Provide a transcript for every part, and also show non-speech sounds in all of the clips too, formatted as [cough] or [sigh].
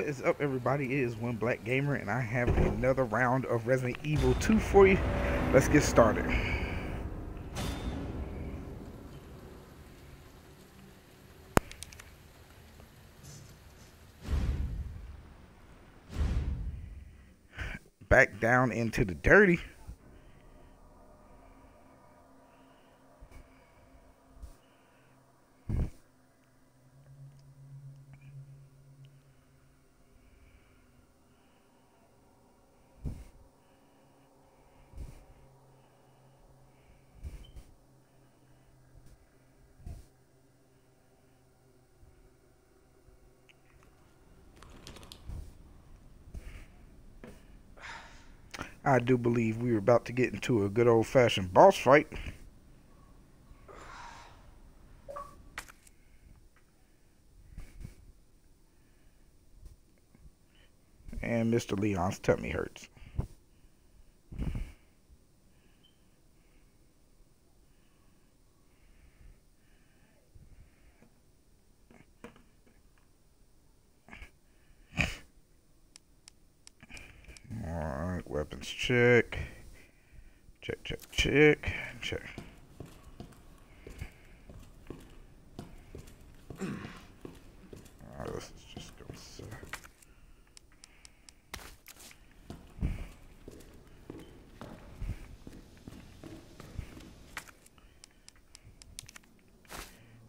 What is up everybody? It is One Black Gamer and I have another round of Resident Evil 2 for you. Let's get started. Back down into the dirty. I do believe we were about to get into a good old fashioned boss fight. And Mr. Leon's tummy hurts. Alright, check. Check, check, check, check. Alright, let's just go. So.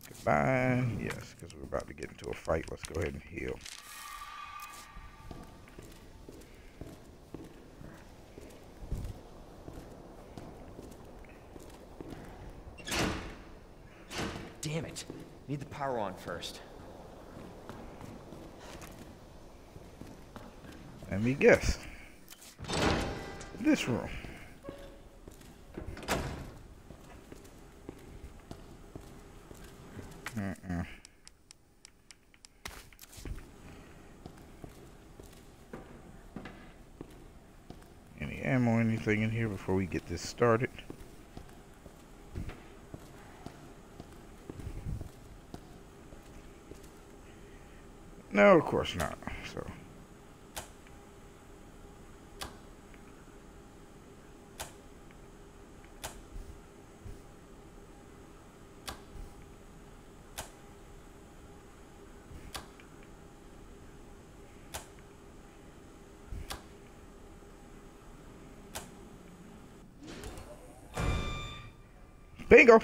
Goodbye. Yes, because we're about to get into a fight. Let's go ahead and heal. Damn it. Need the power on first. Let me guess. This room. Any ammo, anything in here before we get this started? No, of course not. So. Bingo.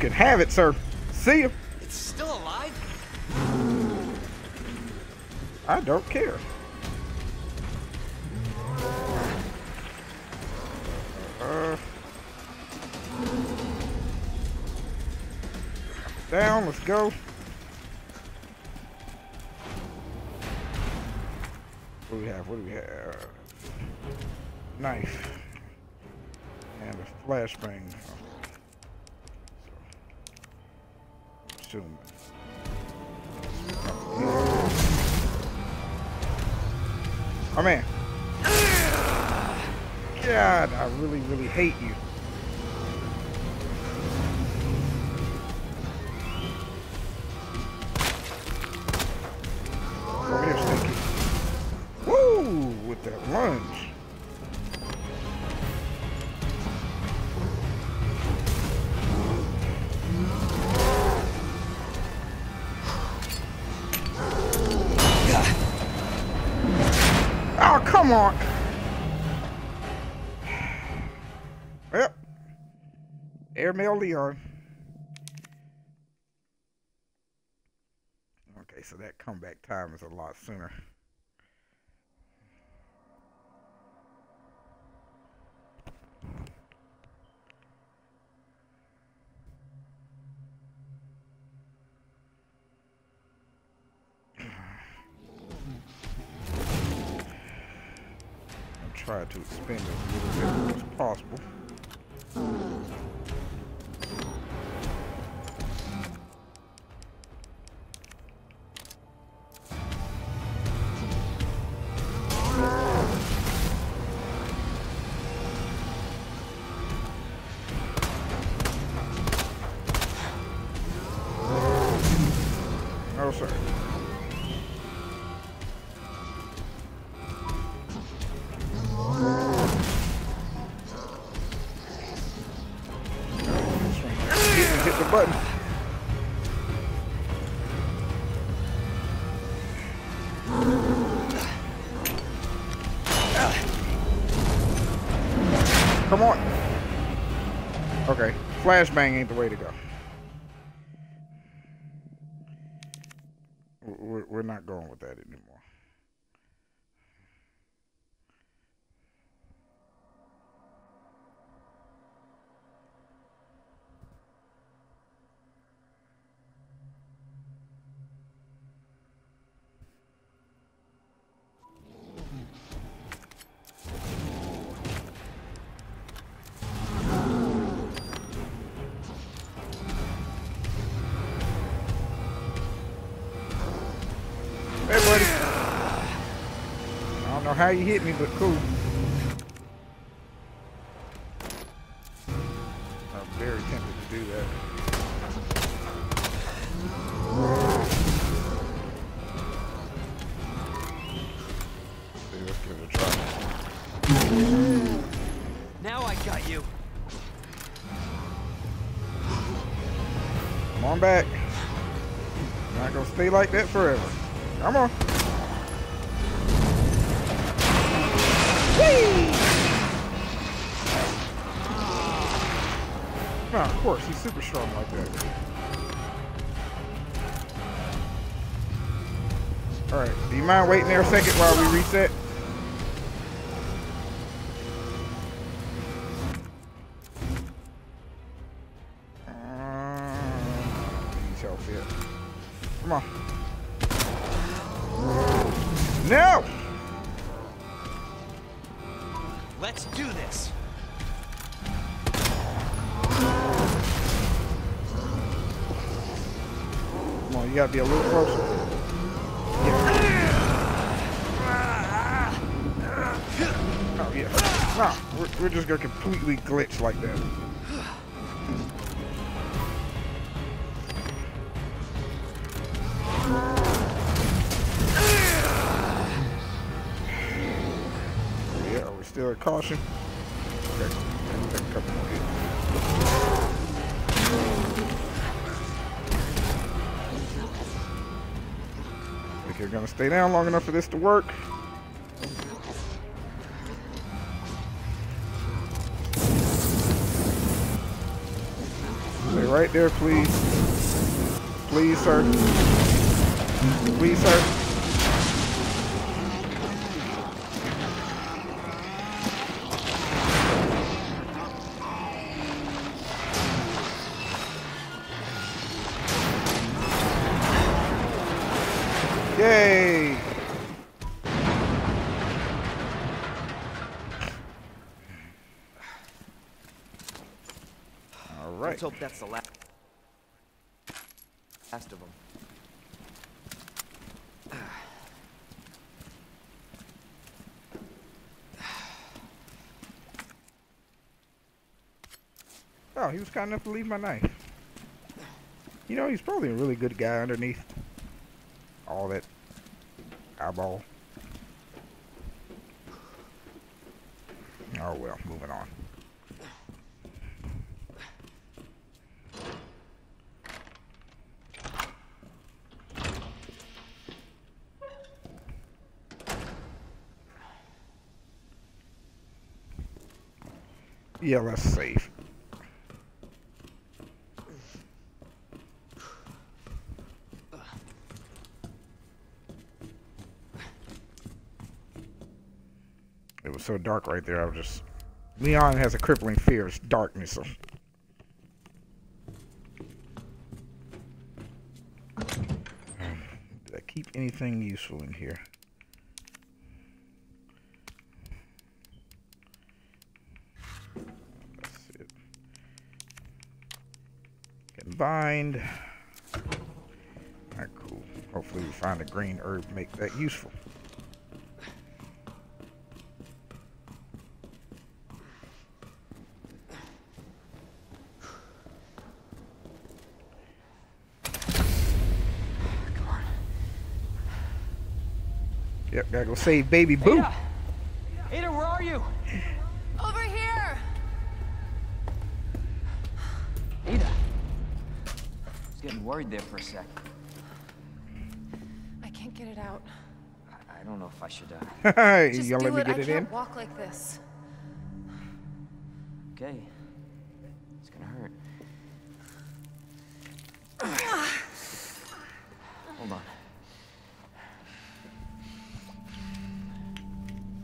Can have it, sir. See ya. It's still alive? I don't care. Uh, down, let's go. What do we have? What do we have? Knife. And a flashbang. Assuming. Oh man. God, I really, really hate you. Over here, Stinky. Woo! With that lunge. Leon. Okay, so that comeback time is a lot sooner. Try to expend as little as possible. Flashbang ain't the way to go. How you hit me, but cool. I'm very tempted to do that. See, let's give it a try. Now I got you. Come on back. not gonna stay like that forever. Come on. No, of course, he's super strong like that. Alright, do you mind waiting there a second while we reset? Down long enough for this to work. Stay right there, please. Please, sir. Please, sir. Let's hope that's the last, last of them. [sighs] Oh, he was kind enough to leave my knife. You know, he's probably a really good guy underneath all that eyeball. Oh well, moving on. Yeah, let's save. It was so dark right there. I was just. Leon has a crippling fear. It's darkness. So. [sighs] Did I keep anything useful in here? Bind. Alright, cool. Hopefully we find a green herb make that useful. Come on. Yep, gotta go save baby Boo. Ada, worried there for a sec. I can't get it out. I, I don't know if I should, uh... [laughs] you Just gonna do let me it. get I it can't in? walk like this. Okay. It's gonna hurt. Hold on.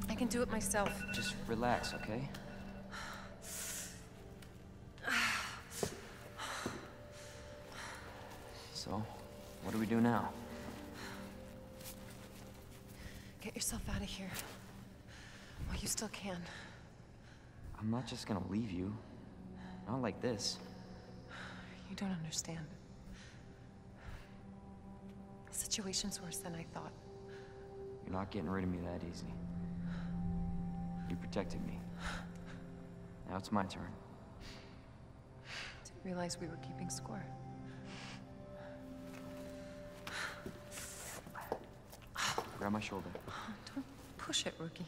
I can do it myself. Just relax, okay? Not just gonna leave you. Not like this. You don't understand. The situation's worse than I thought. You're not getting rid of me that easy. You protected me. Now it's my turn. Didn't realize we were keeping score. Grab my shoulder. Don't push it, rookie.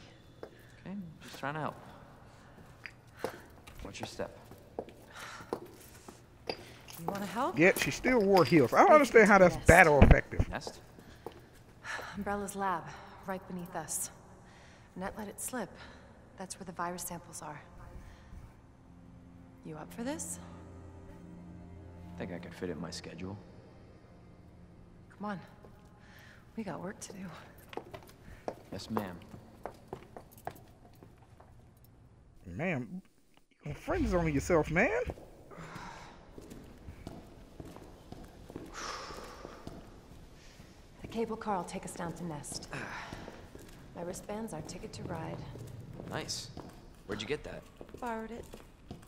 Okay, just trying to help. Watch your step. You want to help? Yet she still wore heels. I don't understand how that's battle effective. Nest? Umbrella's lab, right beneath us. Net let it slip. That's where the virus samples are. You up for this? Think I could fit it in my schedule. Come on. We got work to do. Yes, ma'am. Man, you friends on yourself, man. The cable car will take us down to Nest. My wristband's our ticket to ride. Nice. Where'd you get that? Borrowed it.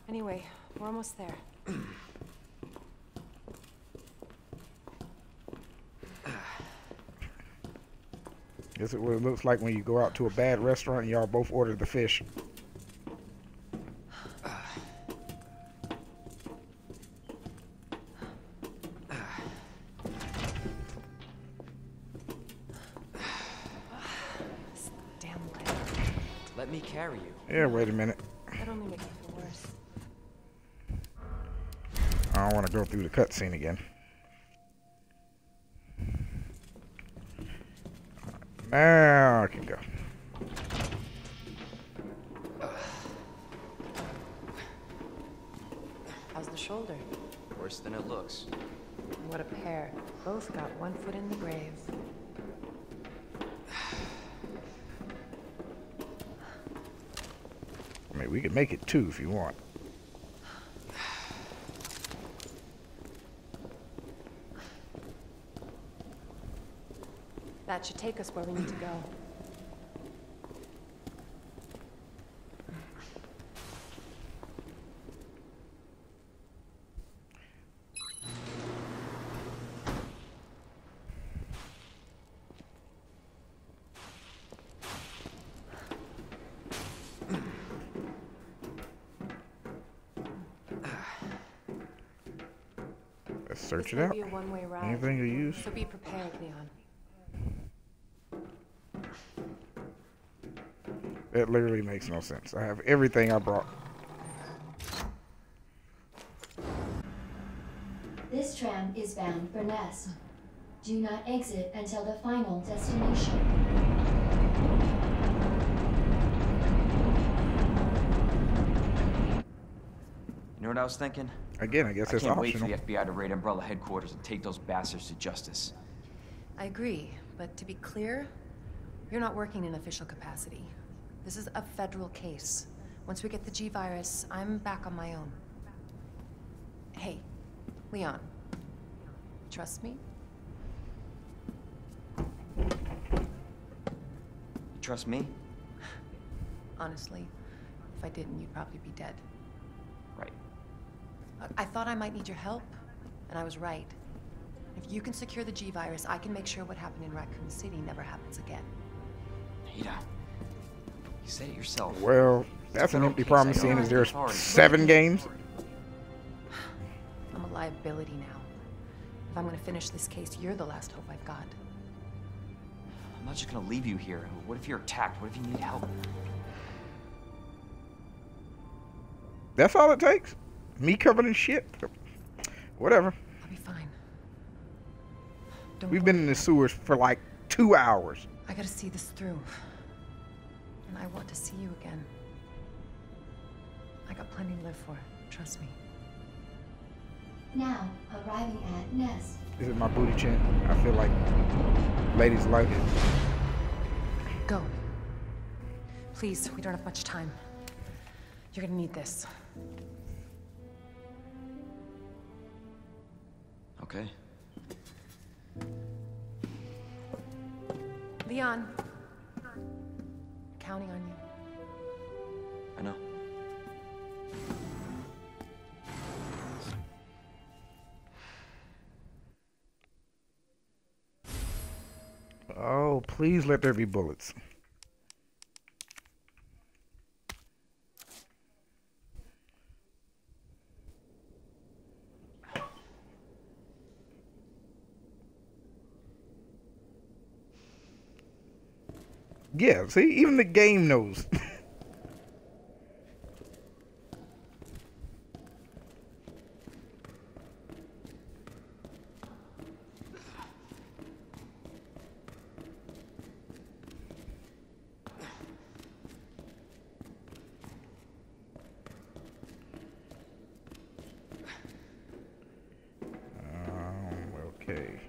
Anyway, we're almost there. This is what it looks like when you go out to a bad restaurant and y'all both order the fish. Wait a minute. That only makes it worse. I don't want to go through the cutscene again. Now I can go. How's the shoulder? Worse than it looks. What a pair. Both got one foot in the grave. I mean, two if you want. That should take us where we need to go. Let's search This it out. be a one-way. Anything to use? So be prepared, Leon. That literally makes no sense. I have everything I brought. This tram is bound for Nest. Do not exit until the final destination. You know what I was thinking? Again, I guess I it's can't wait for the FBI to raid Umbrella headquarters and take those bastards to justice. I agree, but to be clear, you're not working in official capacity. This is a federal case. Once we get the G-Virus, I'm back on my own. Hey, Leon. Trust me? Trust me? [sighs] Honestly, if I didn't, you'd probably be dead. Right. Look, I thought I might need your help, and I was right. If you can secure the G-Virus, I can make sure what happened in Raccoon City never happens again. Ada. You said it yourself. Well, that's an empty promise, I seeing as there's seven games. [sighs] I'm a liability now. If I'm gonna finish this case, you're the last hope I've got. I'm not just gonna leave you here. What if you're attacked? What if you need help? That's all it takes. Me covered in shit. Whatever. I'll be fine. Don't We've been in the sewers for like two hours. I gotta see this through. And I want to see you again. I got plenty to live for. Trust me. Now, arriving at Nest. Is it my booty chin? I feel like ladies like it. Go. Please, we don't have much time. You're gonna need this. Okay. Leon. Counting on you. I know. Oh, please let there be bullets. Yeah, see, even the game knows. um, okay.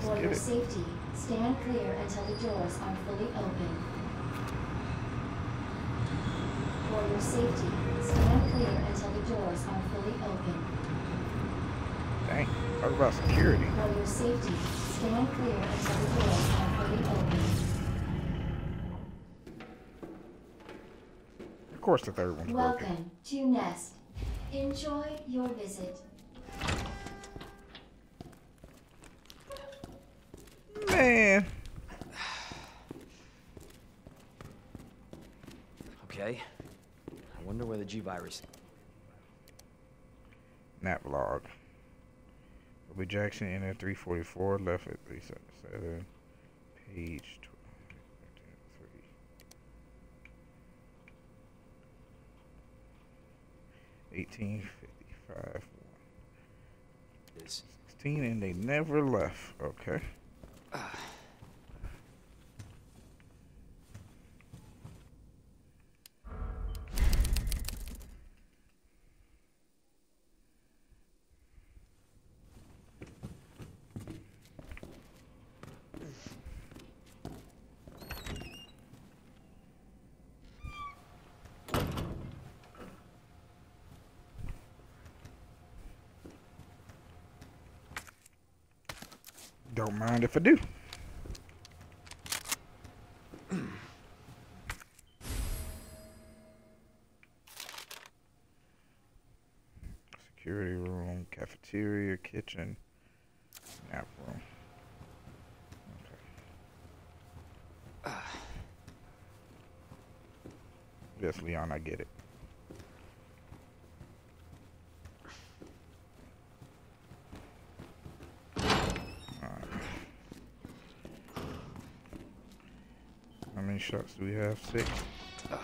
For get your it. safety, stand clear until the doors are fully open. For your safety, stand clear until the doors are fully open. Dang, talk about security. For your safety, stand clear until the doors are fully open. Of course, the third one's broken. Welcome to Nest. Enjoy your visit. Man, Okay. I wonder where the G-Virus... Nap log. Bobby Jackson in at 344, left at 377. Page and they never left. Okay. Don't mind if I do. Security room, cafeteria, kitchen, nap room. Okay. Yes, Leon, I get it. do we have six. [sighs]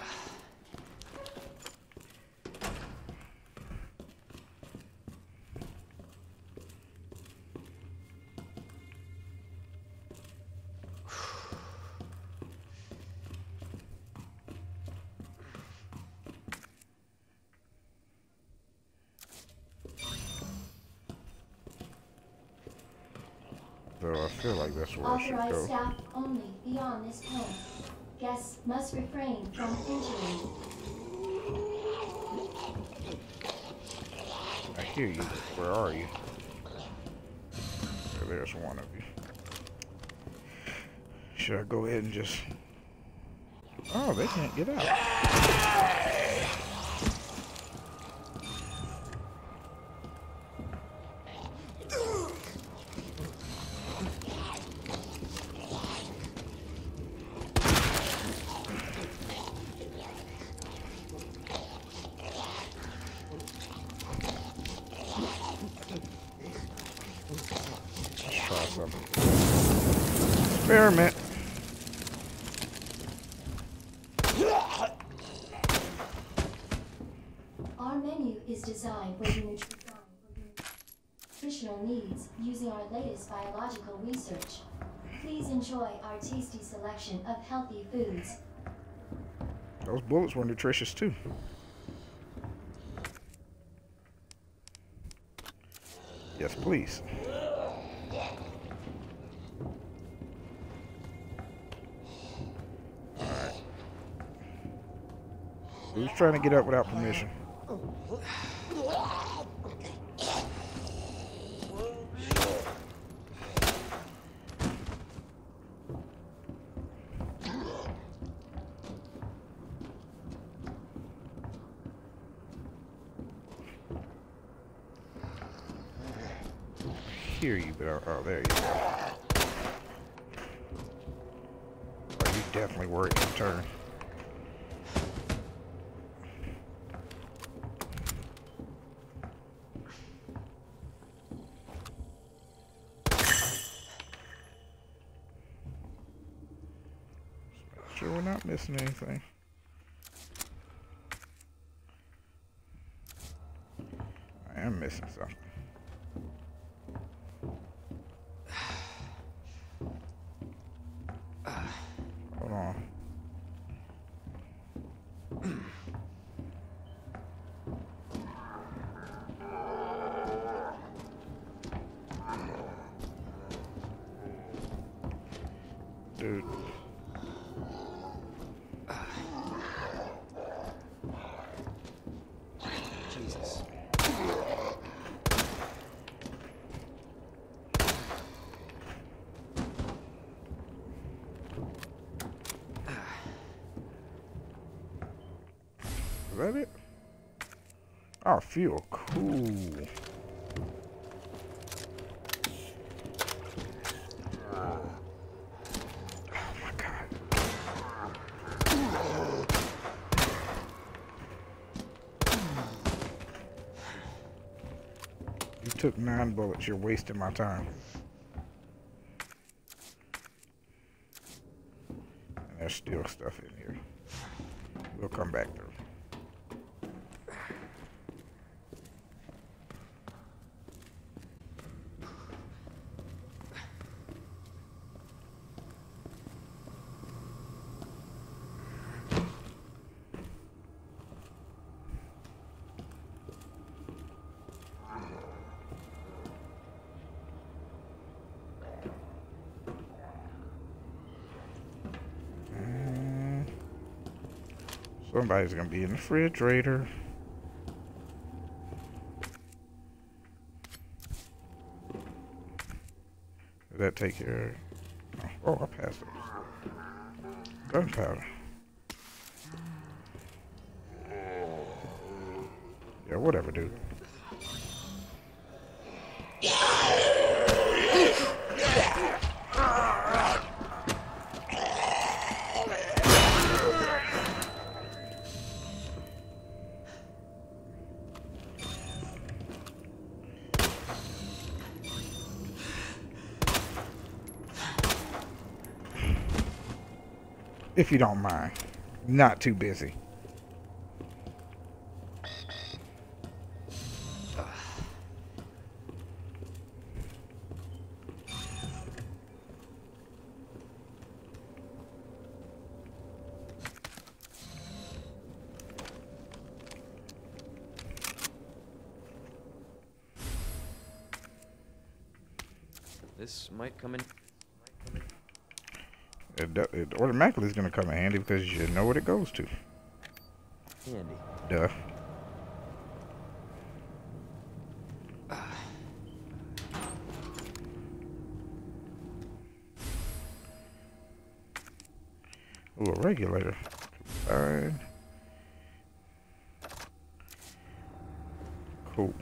Though I feel like that's where Authorized I should go. staff only beyond this point. Guests must refrain from entering. I hear you. Where are you? There's one of you. Should I go ahead and just... Oh, they can't get out. Let's try something. Experiment. Our menu is designed for your nutri- nutritional needs using our latest biological research. Please enjoy our tasty selection of healthy foods. Those bullets were nutritious too. Yes, please. Alright. Who's trying to get up without permission? hear you, but oh, there you go. Oh, you definitely were in turn. Sure, we're not missing anything. I am missing something. Hold on. Dude. Jesus. Is that it? Fuel. Cool. Took nine bullets. You're wasting my time. And there's still stuff in here. We'll come back through. Mm. Somebody's gonna be in the refrigerator. Did that take care of... Oh, I passed it. Gunpowder. Yeah, whatever, dude. You don't mind. Not too busy. Is going to come in handy because you know what it goes to. handy. Duh. Ooh, a regulator. Fine. Cool.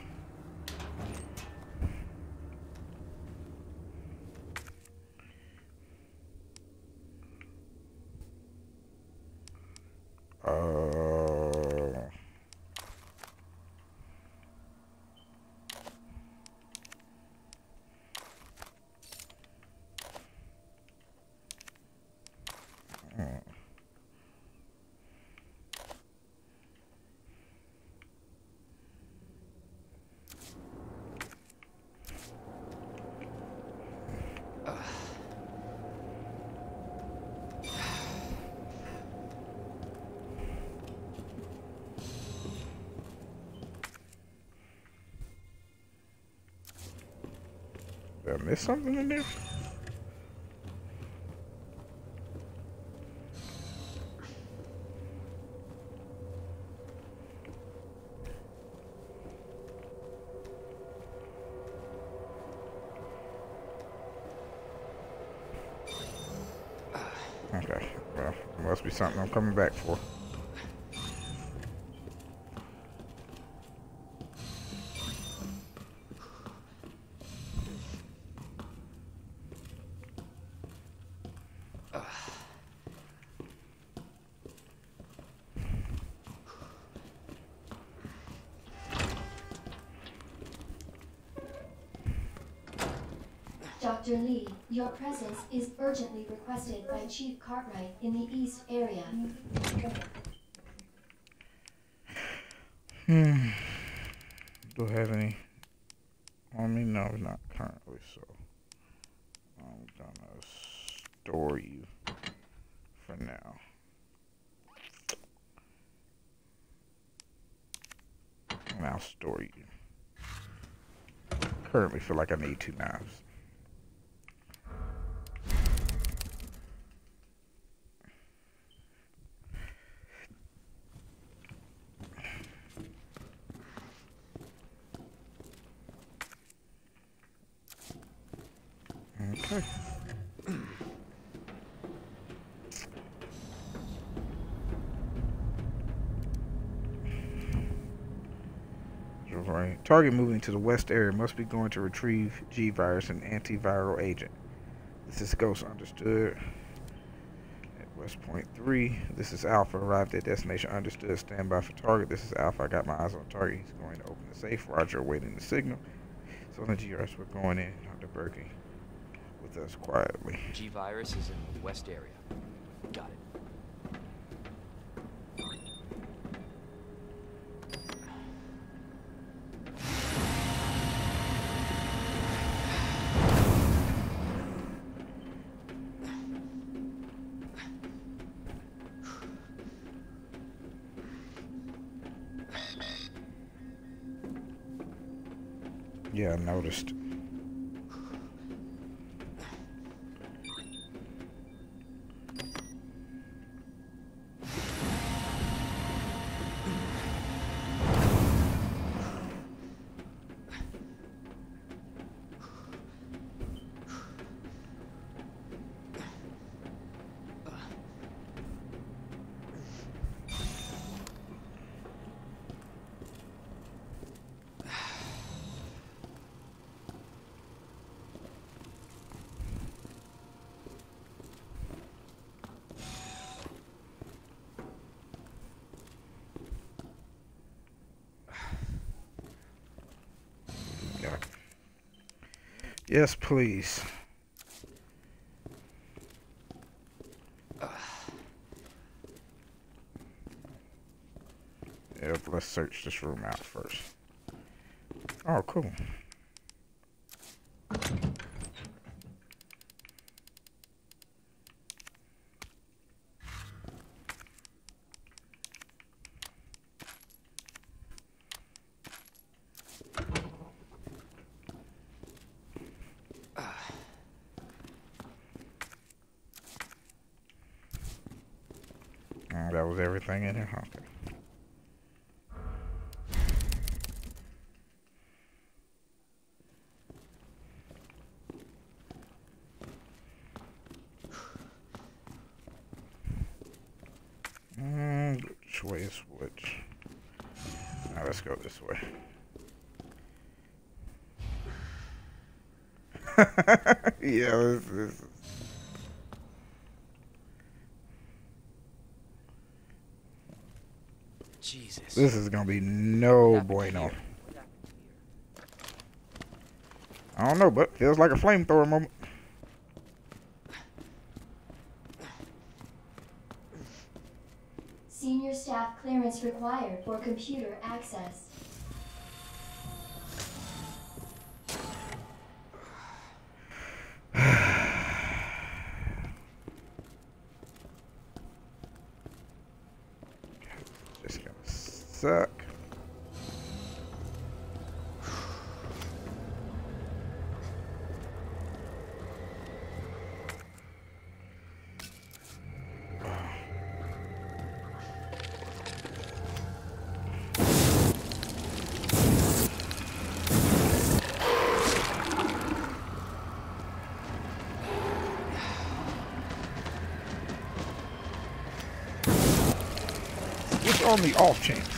Uh, did I miss something in there? Okay, well, must be something I'm coming back for. Dr. Lee, your presence is urgently requested by Chief Cartwright in the East area. Hmm. Do I have any on me? No, not currently, so I'm gonna store you for now. And I'll store you. Currently feel like I need two knives. Okay. Right. Target moving to the west area must be going to retrieve G virus and antiviral agent. This is Ghost understood. At West Point 3, this is Alpha. Arrived at destination understood. Stand by for target. This is Alpha. I got my eyes on target. He's going to open the safe. Roger, awaiting the signal. So on the GRS, we're going in. Dr. Birkin with us quietly. G virus is in the west area. Got it. Noticed. Yeah. Yes, please. Let's search this room out first. Oh, cool. Mm, everything in here. Okay. Mm? Now let's go this way. [laughs] yeah, this is Jesus. This is gonna be no What bueno. I don't know, but feels like a flamethrower moment. Senior staff clearance required for computer access. On the off chance.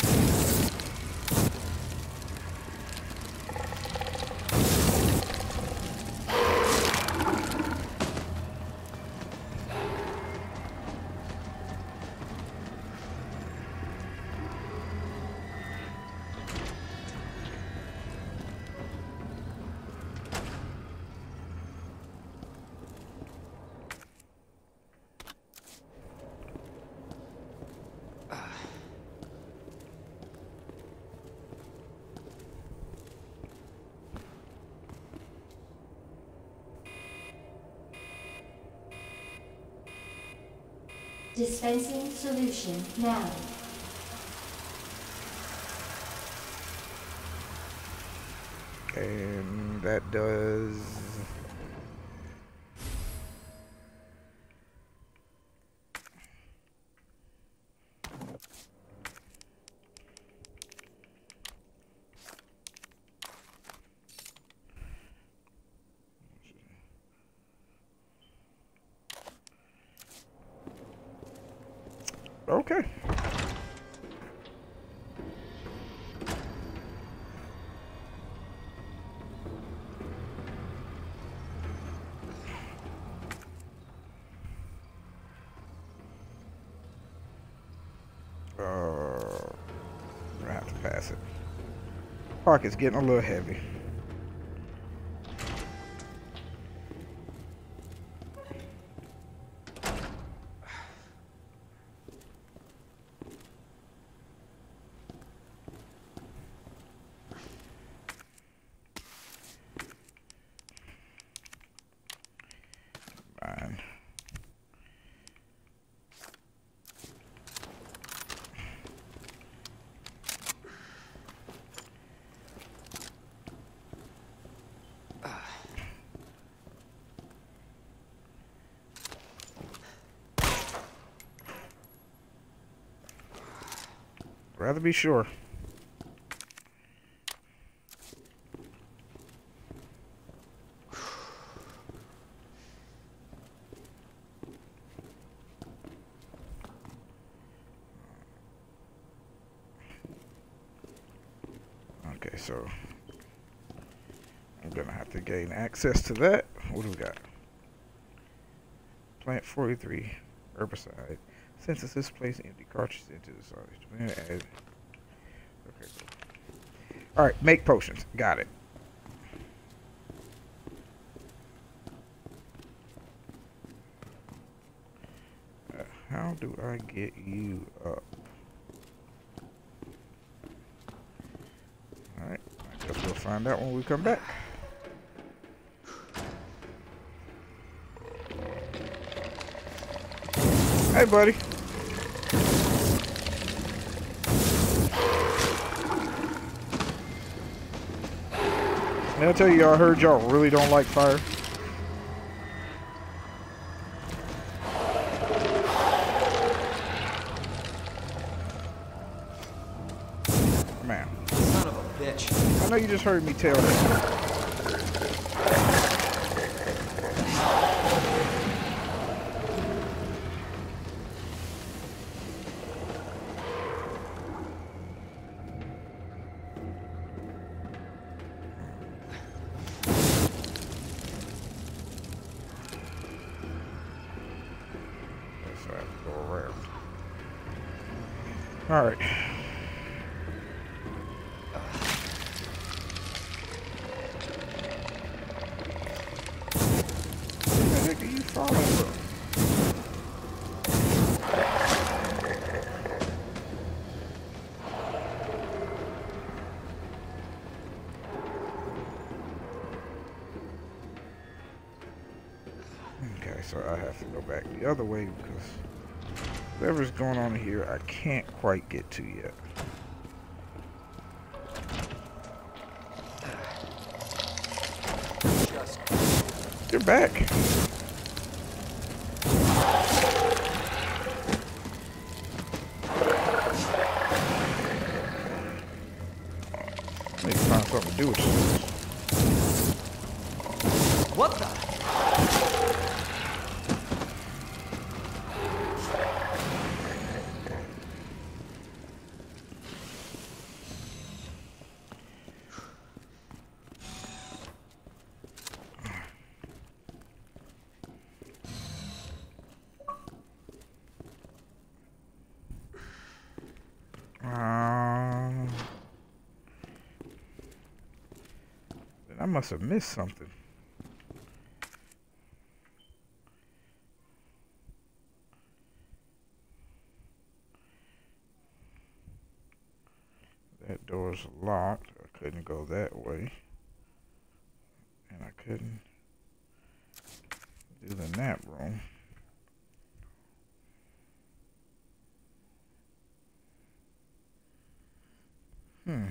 Dispensing solution now. And that does. Okay. Uh, I'm gonna have to pass it. Pocket's getting a little heavy. Fine. Rather be sure. Okay, so I'm gonna have to gain access to that. What do we got? Plant 43 herbicide. Since Synthesis place empty cartridges into the solid. Okay. cool. All right, make potions. Got it. Uh, how do I get you up? Alright, I guess we'll find out when we come back. Hey, buddy. And I tell you, I heard y'all really don't like fire. Man. Son of a bitch. I know you just heard me tell that. Okay, so I have to go back the other way because whatever's going on here, I can't quite get to yet. You're back. Must have missed something. That door's locked. I couldn't go that way. And I couldn't do the nap room. Hmm.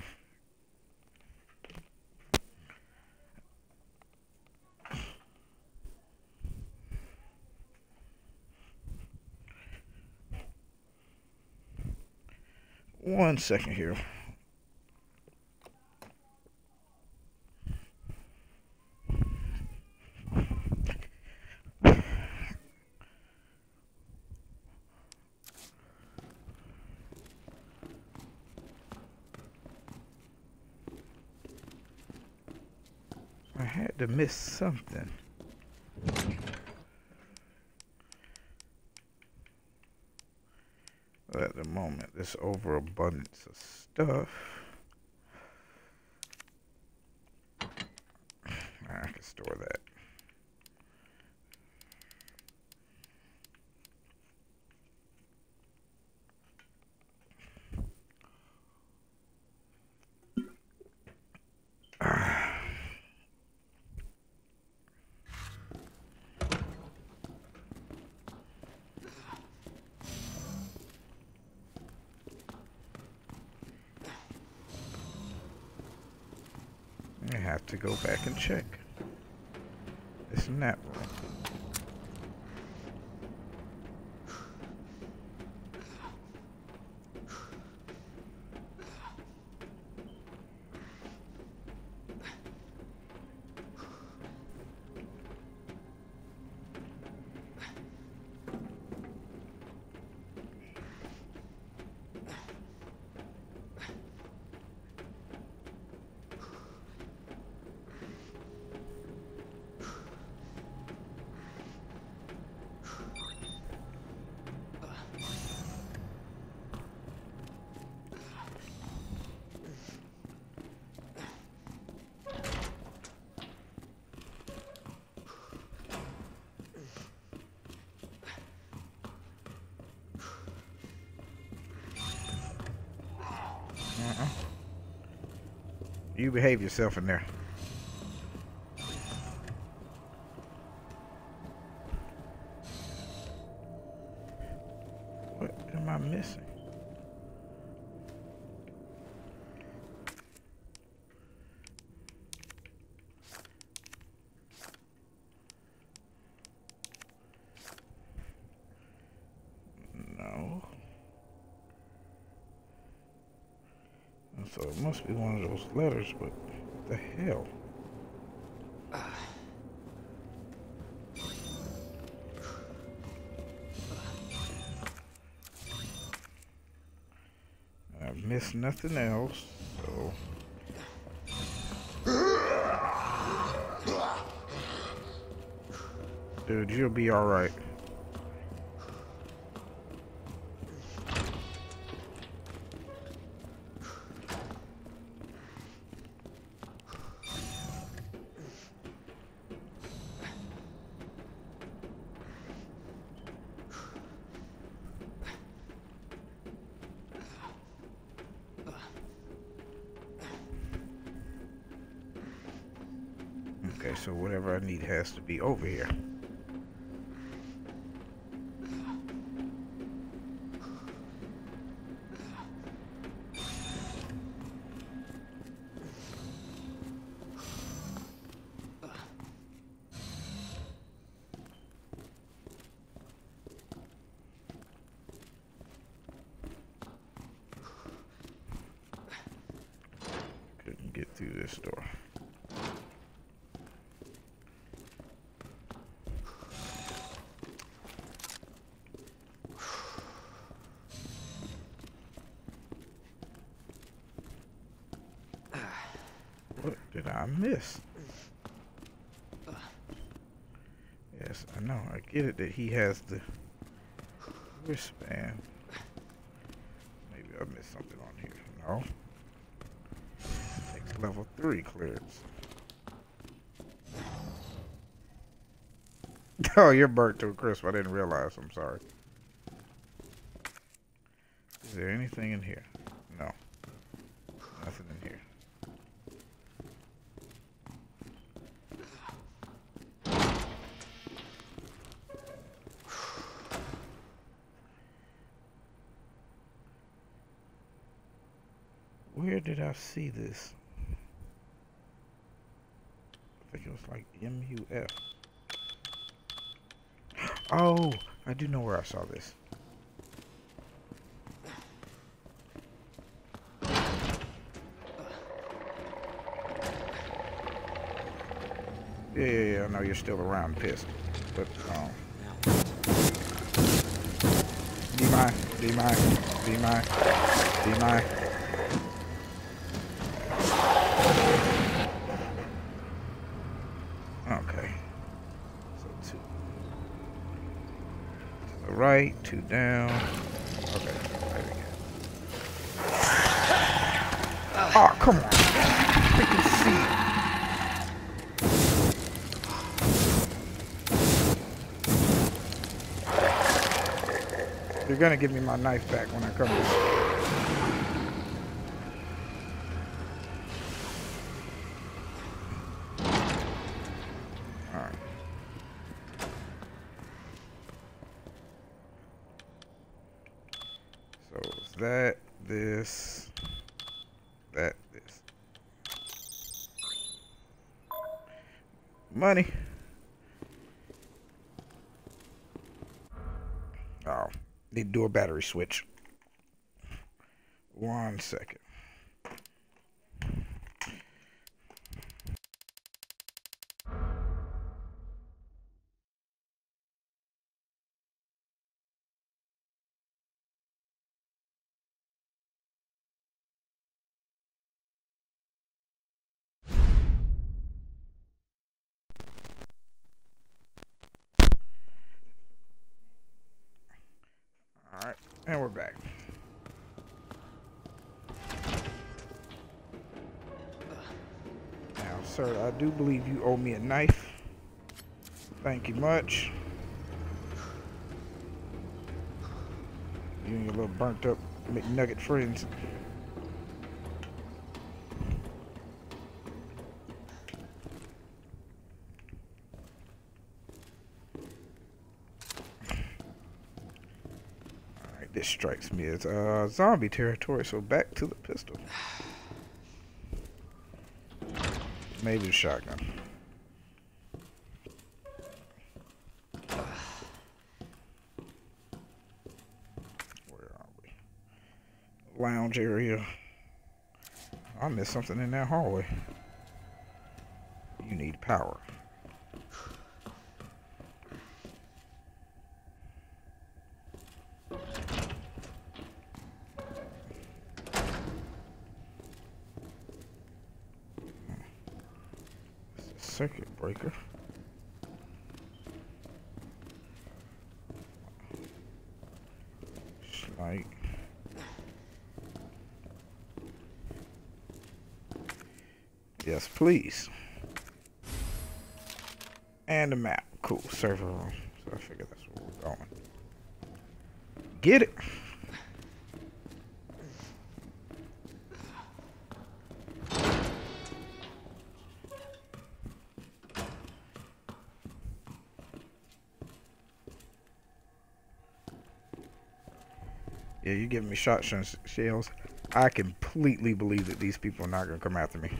One second here. I had to miss something. But at the moment, this overabundance of stuff. I can store that. I have to go back and check. This nap room. Uh-uh. You behave yourself in there. What am I missing? No. So it must be one of those letters, but the hell? I've missed nothing else, so. Dude, you'll be alright. Has to be over here. Couldn't get through this door. What did I miss? Yes, I know. I get it that he has the wristband. Maybe I missed something on here. No. Next level 3 clearance. [laughs] Oh, you're burnt to a crisp. I didn't realize. I'm sorry. Is there anything in here? No. Nothing in here. Where did I see this? I think it was like MUF. Oh, I do know where I saw this. Yeah, yeah, yeah. I know you're still around, pissed. But, um. Be mine. Be mine. Two down. Okay. Right again. Oh, come on. Freaking see. You're gonna give me my knife back when I come back. Need to do a battery switch. You owe me a knife. Thank you much. You and your little burnt up McNugget friends. Alright, this strikes me as uh, zombie territory, so back to the pistol. [sighs] Maybe the shotgun. Where are we? Lounge area. I missed something in that hallway. You need power. circuit breaker. Like Yes, please. And a map. Cool. Server room. So I figure that's where we're going. Get it. Yeah, you giving me shotgun shells. I completely believe that these people are not going to come after me.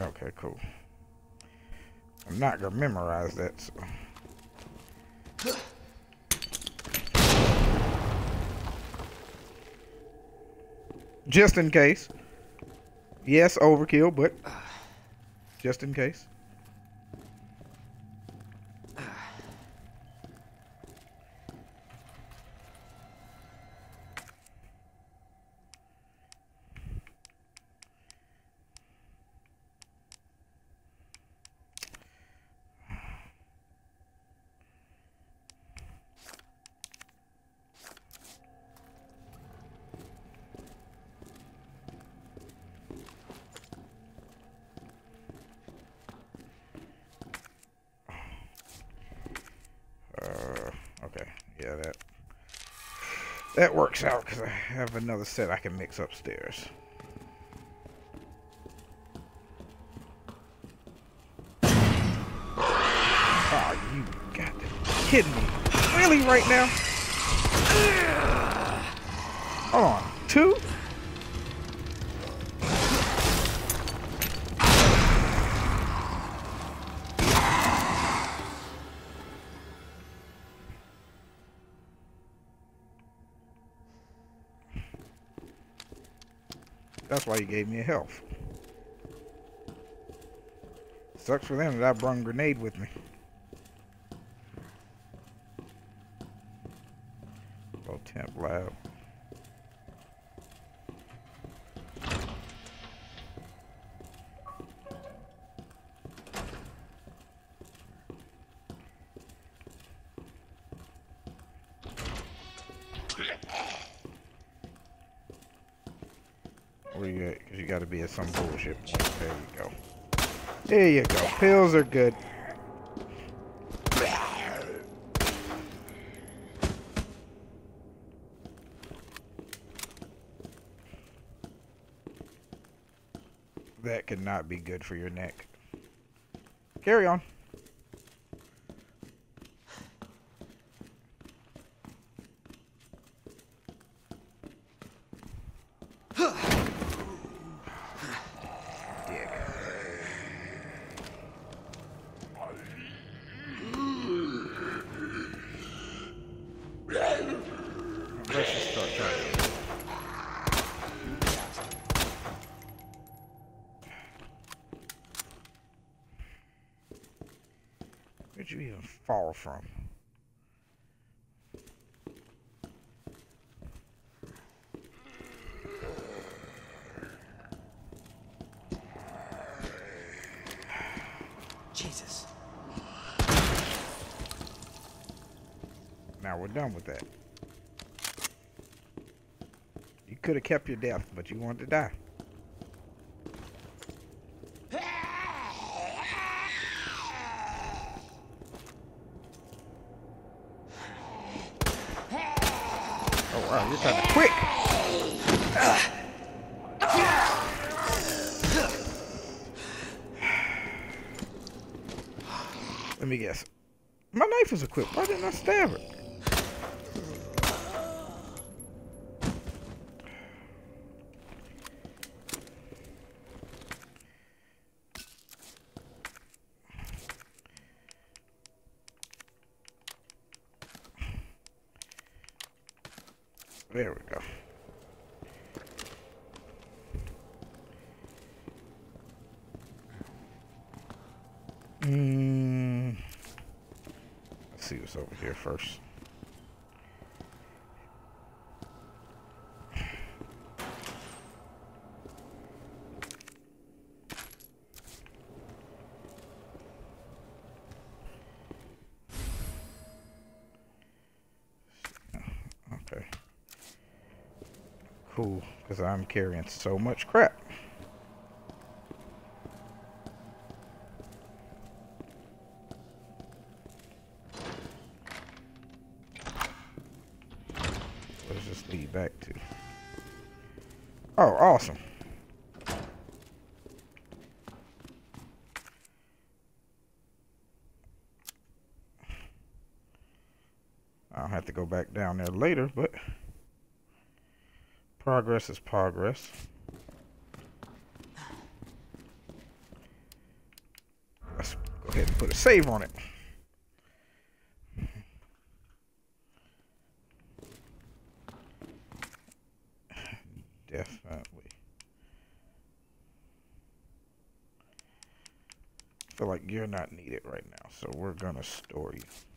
Okay, cool. I'm not gonna memorize that, so. Just in case. Yes, overkill, but just in case. Uh, okay, yeah, that that works out because I have another set I can mix upstairs. Oh, you got to kidding me. Really, right now? Hold on. Why he gave me a health. Sucks for them that I brought a grenade with me. Some bullshit. There you go. There you go. Pills are good. That could not be good for your neck. Carry on. Dick. Let's just start trying. Where'd you from? Jesus. Now we're done with that. You could have kept your death, but you wanted to die. Oh wow, you're kind of quick. Let me guess. Equipped. Why didn't I stab her? There we go. Mm. Let's see what's over here first. Okay. Cool, because I'm carrying so much crap. Later, but progress is progress. Let's go ahead and put a save on it. Definitely. feel like you're not needed right now, so we're gonna store you.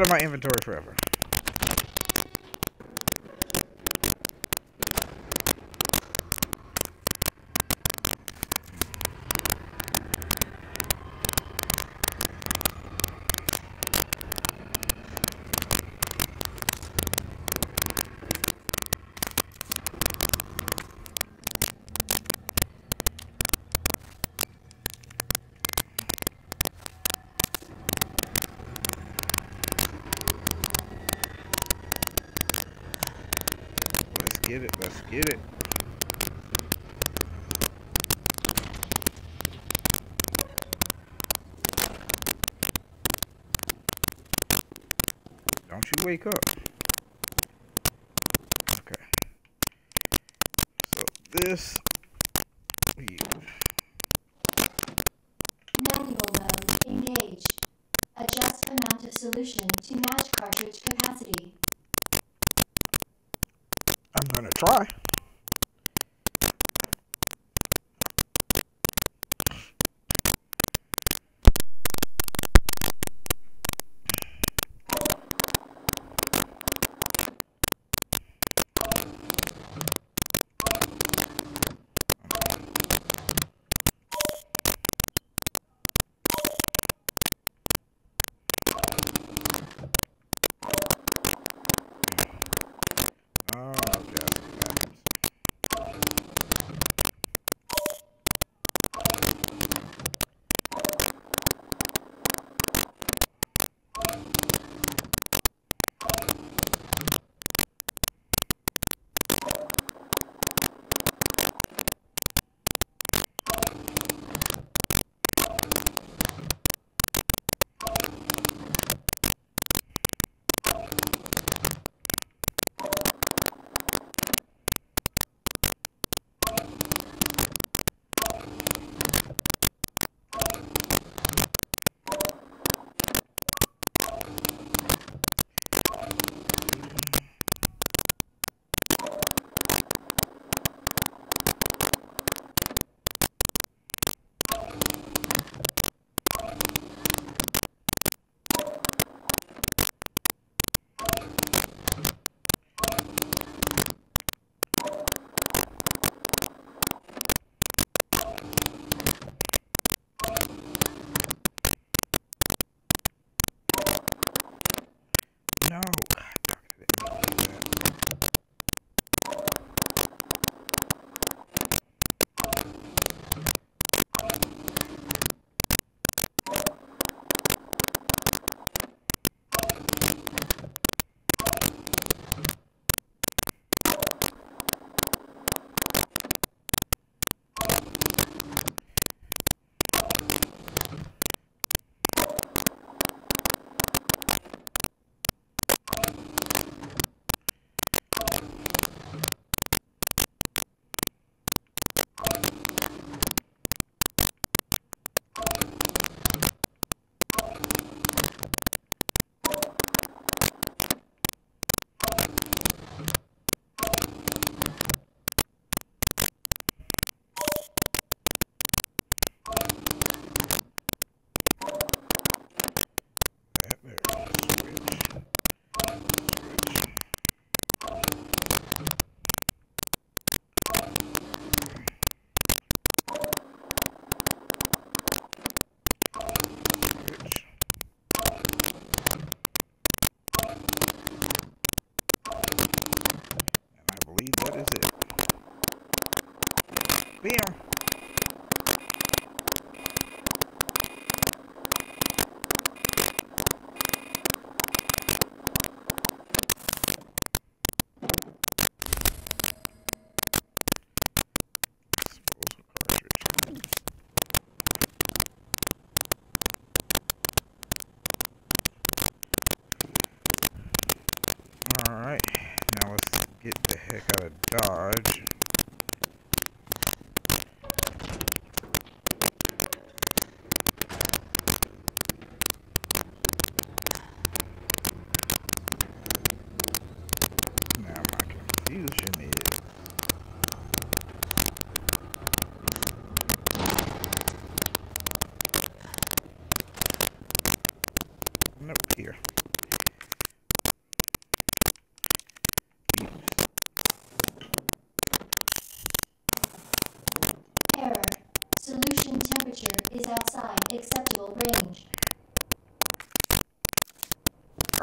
Out of my inventory forever. Let's get it. Don't you wake up. Okay. So this use. Manual mode engaged. Adjust amount of solution to match cartridge capacity. I'm gonna try.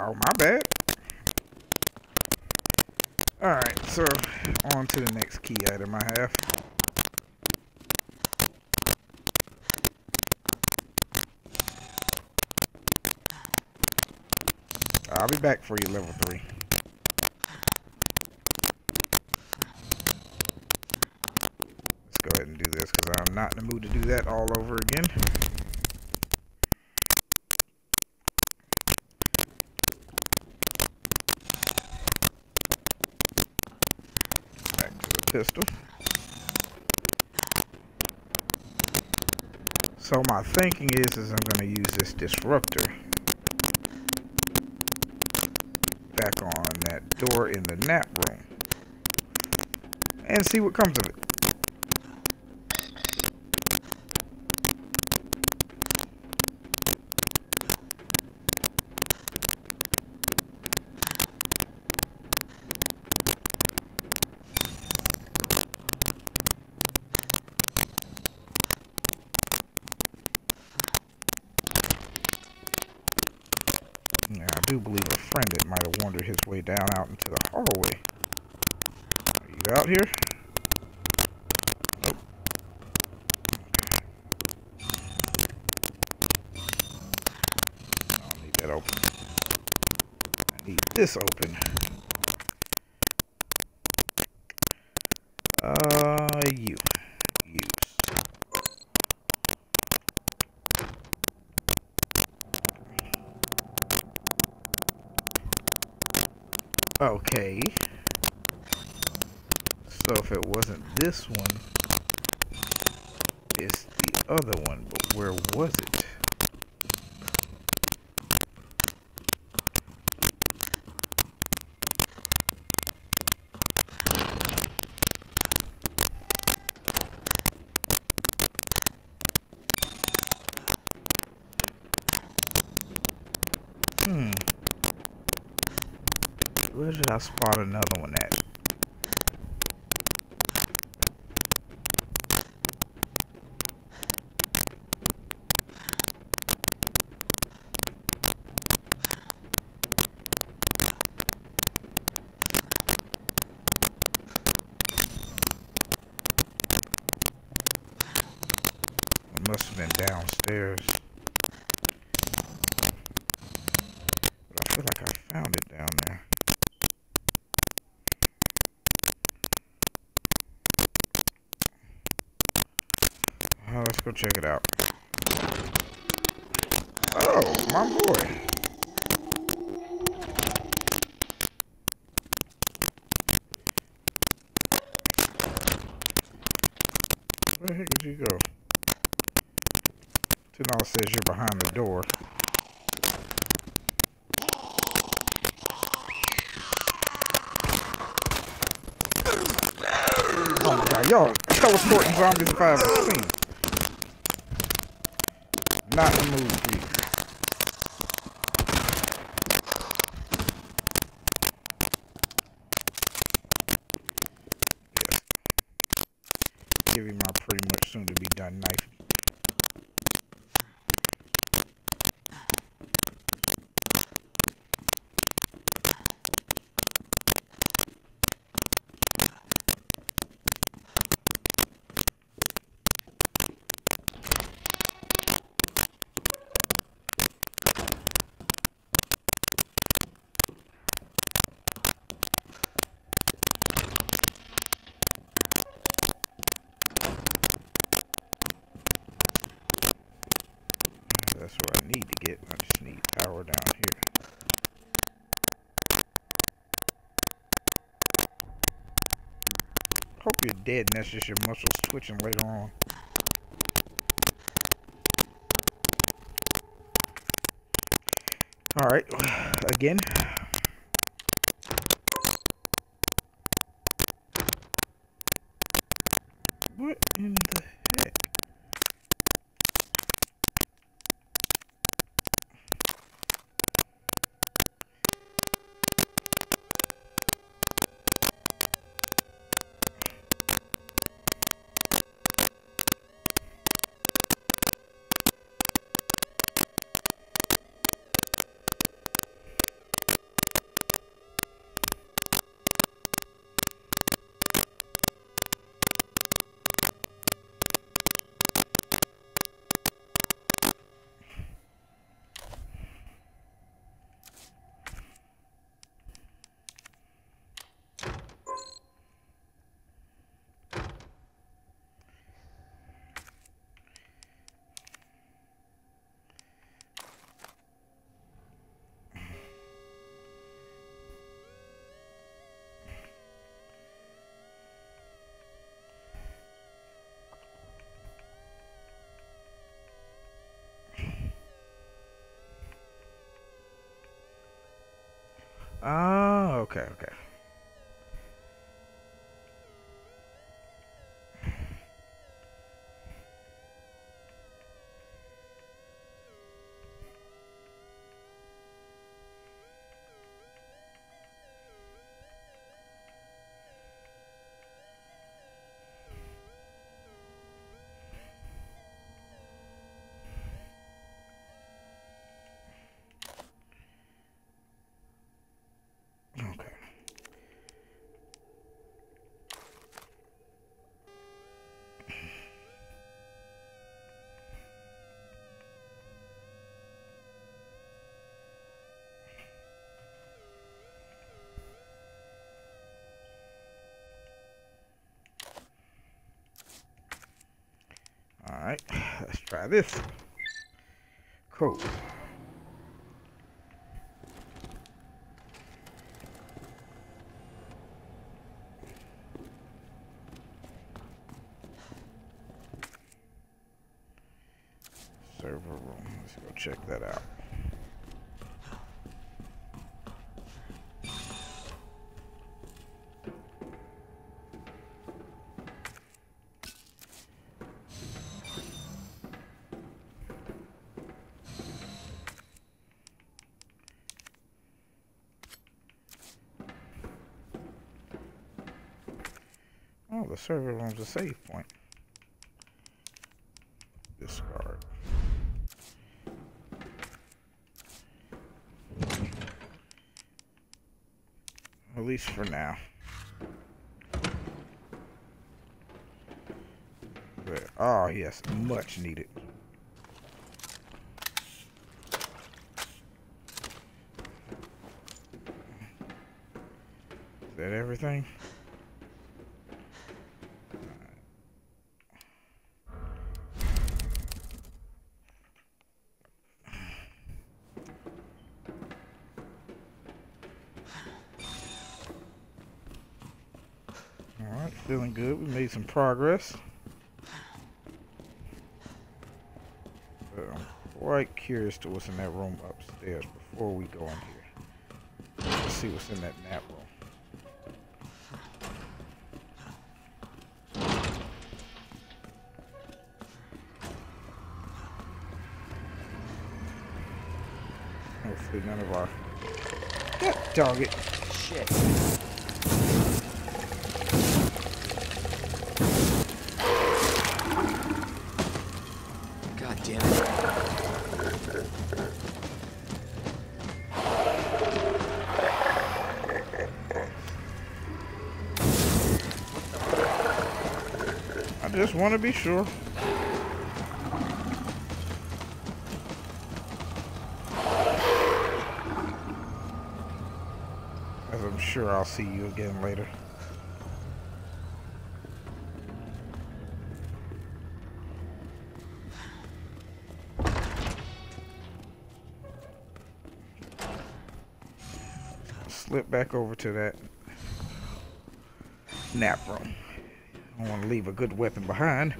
Oh, my bad. Alright, so on to the next key item I have. I'll be back for you, level 3. Let's go ahead and do this because I'm not in the mood to do that all over again. Back to the pistol. So my thinking is, is I'm going to use this disruptor back on that door in the nap room and see what comes of it. Yeah, I believe a friend that might have wandered his way down out into the hallway. Are you out here? Nope. I don't need that open. I need this open. Uh, you. Use. Okay. So if it wasn't this one, it's the other one. But where was it? Hmm. Where did I spot another one at? It must have been downstairs. But I feel like I found it down there. Oh, let's go check it out. Oh, my boy. Where the heck did you go? Tunala says you're behind the door. Oh my god, y'all teleporting zombies if I ever seen. Not for you. Give him my pretty much soon to be done knife. Hope you're dead and that's just your muscles twitching later on. Alright, [sighs] again. Okay. Okay. Let's try this. Cool. server room. Let's go check that out. Oh, the room's a save point. Discard. At least for now. But, oh yes, much needed. Is that everything? Alright, feeling good. We made some progress. But I'm quite curious to what's in that room upstairs before we go in here. Let's see what's in that nap room. Hopefully none of our... It. Shit. Want to be sure. As I'm sure I'll see you again later. Slip back over to that nap room. I don't want to leave a good weapon behind.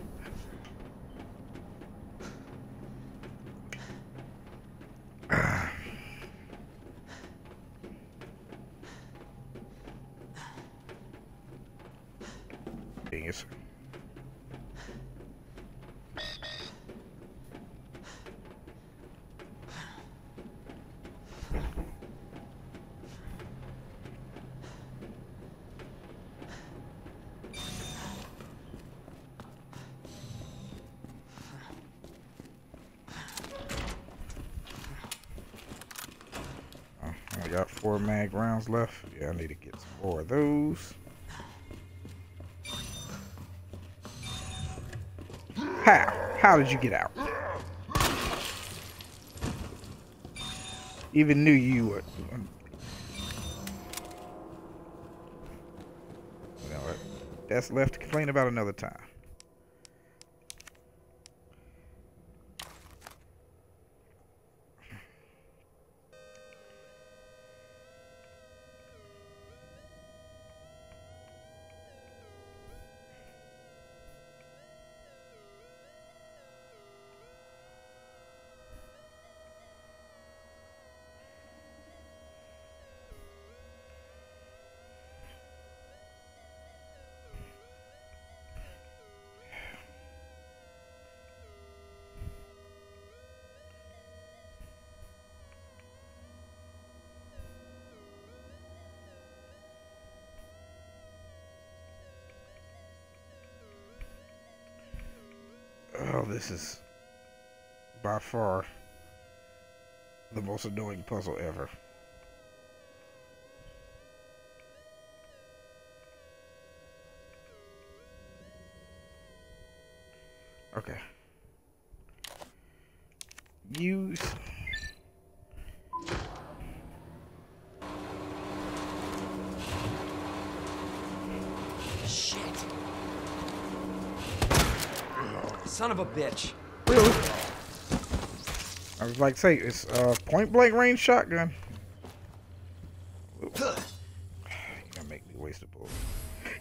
Genius. Oh, I got four mag rounds left. Yeah, I need to get some more of those. How? How did you get out? Even knew you would. You know? That's left to complain about another time. This is by far the most annoying puzzle ever. Okay. Use. Son of a bitch. Really? I was like, say it's uh, point blank range shotgun. [sighs] You're gonna make me waste a bullet.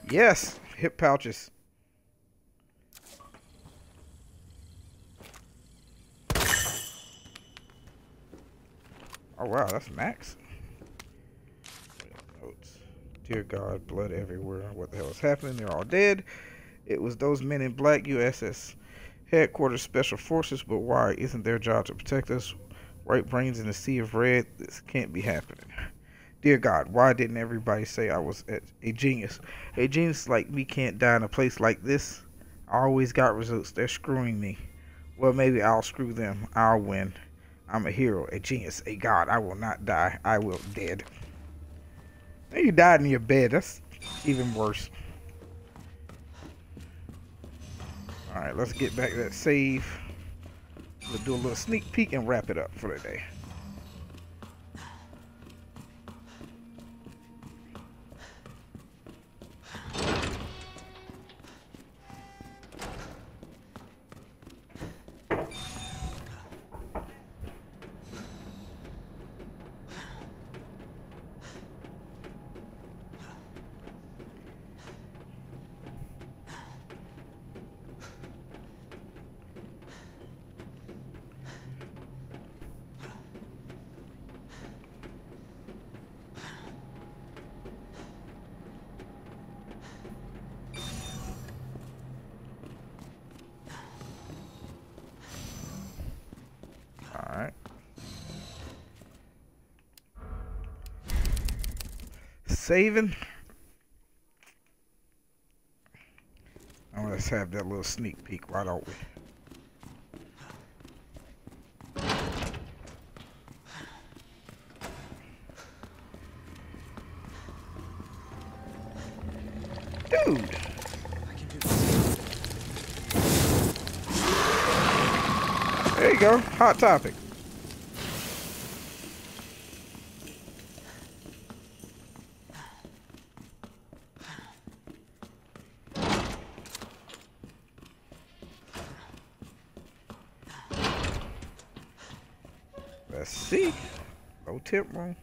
Yes, hip pouches. Oh wow, that's max. Notes. Dear God, blood everywhere. What the hell is happening? They're all dead. It was those men in black USS headquarters special forces, but why isn't their job to protect us? White brains in a sea of red. This can't be happening. Dear God, why didn't everybody say I was a genius? A genius like me can't die in a place like this. I always got results. They're screwing me. Well, maybe I'll screw them. I'll win. I'm a hero, a genius, a god. I will not die. I will dead. Now you died in your bed. That's even worse. Alright, let's get back that save. We'll do a little sneak peek and wrap it up for the Saving. Oh, let's have that little sneak peek, why don't we? Dude! There you go, hot topic. Let's see. No tip room.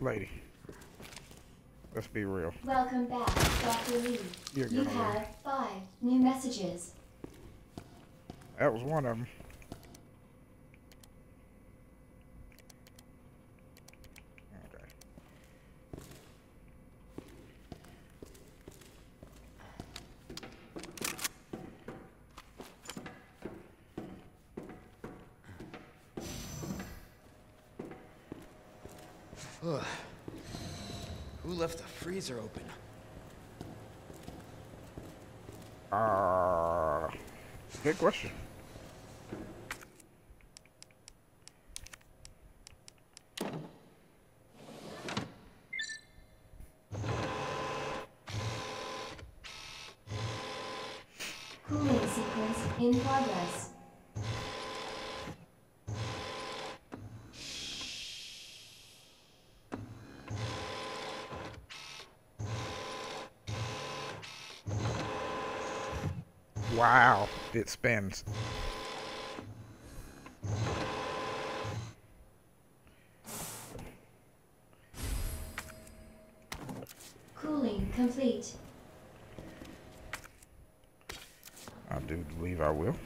lady. Let's be real. Welcome back, Dr. Lee. You're You gonna have five new messages. That was one of them. Okay. Ugh. Who left the freezer open? Uh, good question. Cooling sequence in progress. Wow, it spins. Cooling complete. I do believe I will.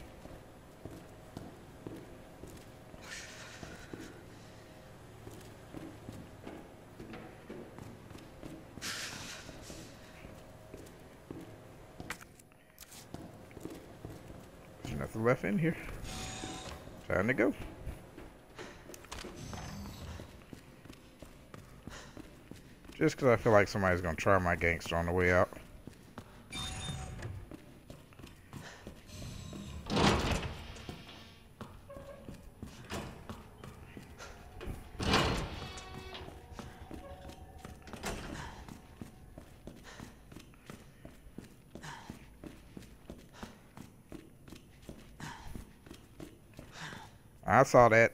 Left in here. Time to go. Just because I feel like somebody's going to try my gangster on the way out. Saw that.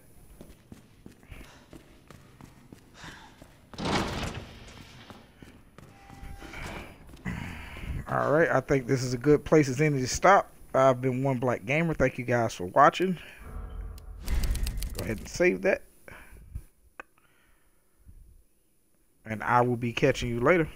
All right, I think this is a good place as any to stop. I've been one black gamer. Thank you guys for watching. Go ahead and save that. And I will be catching you later.